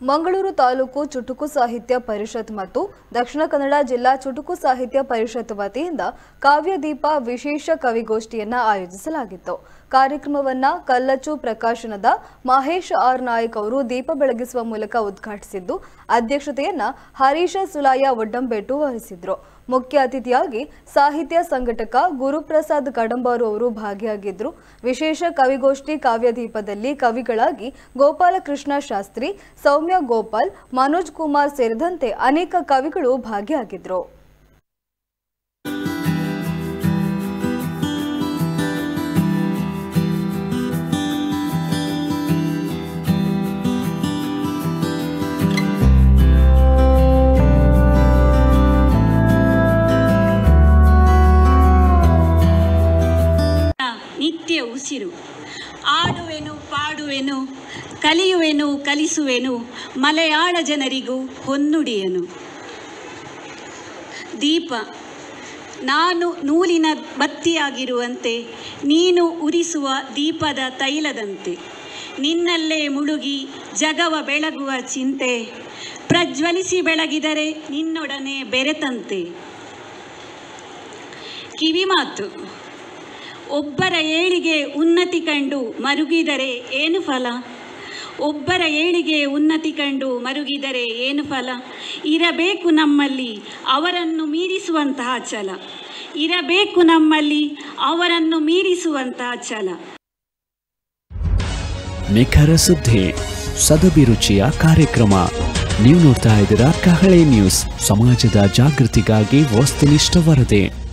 ಮಂಗಳೂರು ತಾಲೂಕು ಚುಟುಕು ಸಾಹಿತ್ಯ ಪರಿಷತ್ ಮತ್ತು ದಕ್ಷಿಣ ಕನ್ನಡ ಜಿಲ್ಲಾ ಚುಟುಕು ಸಾಹಿತ್ಯ ಪರಿಷತ್ ವತಿಯಿಂದ ಕಾವ್ಯದೀಪ ವಿಶೇಷ ಕವಿಗೋಷ್ಠಿಯನ್ನು ಆಯೋಜಿಸಲಾಗಿತ್ತು. ಕಾರ್ಯಕ್ರಮವನ್ನ ಕಲ್ಲಚು ಪ್ರಕಾಶನದ ಮಹೇಶ್ ಆರ್ ನಾಯಕ್ ಅವರು ದೀಪ ಬೆಳಗಿಸುವ ಮೂಲಕ ಉದ್ಘಾಟಿಸಿದ್ದು, ಅಧ್ಯಕ್ಷತೆಯನ್ನ ಹರೀಶ ಸುಲಾಯ ಒಡ್ಡಂಬೇಟು ವಹಿಸಿದ್ರು. ಮುಖ್ಯ ಅತಿಥಿಯಾಗಿ ಸಾಹಿತ್ಯ ಸಂಘಟಕ ಗುರುಪ್ರಸಾದ್ ಕಡಂಬಾರು ಅವರು ಭಾಗಿಯಾಗಿದ್ರು. ವಿಶೇಷ ಕವಿಗೋಷ್ಠಿ ಕಾವ್ಯದೀಪದಲ್ಲಿ ಕವಿಗಳಾಗಿ ಗೋಪಾಲಕೃಷ್ಣ ಶಾಸ್ತ್ರಿ, ಸೌಮ್ಯ ಗೋಪಾಲ್, ಮನೋಜ್ ಕುಮಾರ್ ಸೇರಿದಂತೆ ಅನೇಕ ಕವಿಗಳು ಭಾಗಿಯಾಗಿದ್ರು. ಉಸಿರು ಆಡುವೆನು, ಪಾಡುವೆನು, ಕಲಿಯುವೆನು, ಕಲಿಸುವೆನು, ಮಲಯಾಳ ಜನರಿಗೂ ಹೊನ್ನುಡಿಯನು. ದೀಪ, ನಾನು ನೂಲಿನ ಬತ್ತಿಯಾಗಿರುವಂತೆ ನೀನು ಉರಿಸುವ ದೀಪದ ತೈಲದಂತೆ. ನಿನ್ನಲ್ಲೇ ಮುಳುಗಿ ಜಗವ ಬೆಳಗುವ ಚಿಂತೆ, ಪ್ರಜ್ವಲಿಸಿ ಬೆಳಗಿದರೆ ನಿನ್ನೊಡನೆ ಬೆರೆತಂತೆ. ಕಿವಿಮಾತು ಒಬ್ಬರ ಏಳಿಗೆ ಉನ್ನತಿ ಕಂಡು ಮರುಗಿದರೆ ಏನು ಫಲ? ಒಬ್ಬರ ಏಳಿಗೆ ಉನ್ನತಿ ಕಂಡು ಮರುಗಿದರೆ ಏನು ಫಲ? ಇರಬೇಕು ನಮ್ಮಲ್ಲಿ ಅವರನ್ನು ಮೀರಿಸುವಂತಹ ಛಲ. ಇರಬೇಕು ನಮ್ಮಲ್ಲಿ ಅವರನ್ನು ಮೀರಿಸುವಂತಹ ಛಲ. ನಿಖರ ಸುದ್ದಿ, ಸದಭಿರುಚಿಯ ಕಾರ್ಯಕ್ರಮ. ನೀವು ನೋಡ್ತಾ ಇದ್ದೀರಾ ಕಹಳೆ ನ್ಯೂಸ್. ಸಮಾಜದ ಜಾಗೃತಿಗಾಗಿ ವಸ್ತುನಿಷ್ಠ ವರದಿ.